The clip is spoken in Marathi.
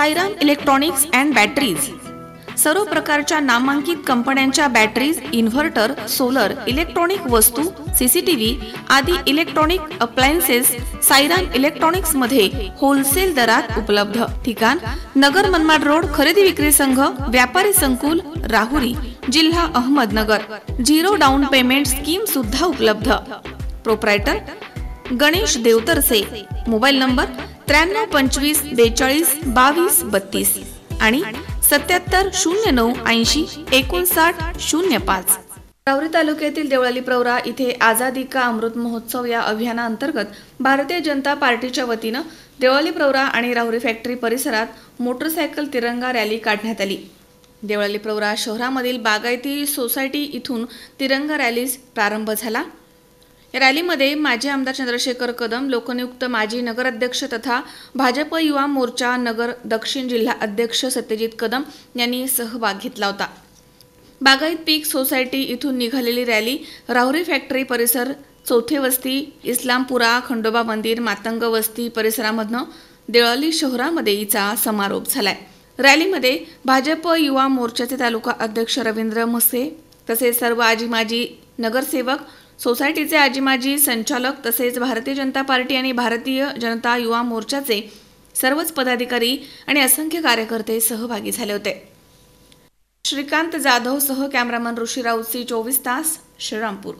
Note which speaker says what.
Speaker 1: सायराम इलेक्ट्रॉनिक्स अँड बॅटरीज सर्व प्रकारच्या नामांकित कंपन्यांच्या बॅटरीज इन्व्हर्टर सोलर इलेक्ट्रॉनिक वस्तू सीसीटीव्ही आदी इलेक्ट्रॉनिक अप्लायन्सेस सायरान इलेक्ट्रॉनिक्समध्ये होलसेल दरात उपलब्ध. ठिकाण नगर मनमाड रोड खरेदी विक्री संघ व्यापारी संकुल राहुरी जिल्हा Ahmednagar. Zero down payment scheme सुद्धा उपलब्ध. Proprietor Ganesh Devtarse. Mobile number त्र्याण्णव पंचवीस बेचाळीस बावीस बत्तीस आणि सत्याहत्तर शून्य नऊ ऐंशी एकोणसाठ शून्य पाच. रावरी तालुक्यातील देवळाली प्रवरा इथे आझादी का अमृत महोत्सव या अभियानाअंतर्गत भारतीय जनता पार्टीच्या वतीनं देवळाली प्रवरा आणि राहुरी फॅक्टरी परिसरात मोटरसायकल तिरंगा रॅली काढण्यात आली. देवळाली प्रवरा शहरामधील बागायती सोसायटी इथून तिरंगा रॅलीस प्रारंभ झाला. या रॅलीमध्ये माजी आमदार चंद्रशेखर कदम लोकनियुक्त माजी नगराध्यक्ष तथा भाजप युवा मोर्चा नगर दक्षिण जिल्हा अध्यक्ष सत्यजित कदम यांनी सहभाग घेतला होता. बागायत पीक सोसायटी इथून निघालेली रॅली राहुरी फॅक्टरी परिसर चौथे वस्ती इस्लामपुरा खंडोबा मंदिर मातंग वस्ती परिसरामधनं देवळाली शहरामध्ये हिचा समारोप झालाय. रॅलीमध्ये भाजप युवा मोर्चाचे तालुका अध्यक्ष रवींद्र मसे तसेच सर्व आजी माजी नगरसेवक सोसायटीचे आजी माजी संचालक तसेच भारतीय जनता पार्टी आणि भारतीय जनता युवा मोर्चाचे सर्वच पदाधिकारी आणि असंख्य कार्यकर्ते सहभागी झाले होते. श्रीकांत जाधव सह कॅमेरामन ऋषी राऊतसी चोवीस तास श्रीरामपूर.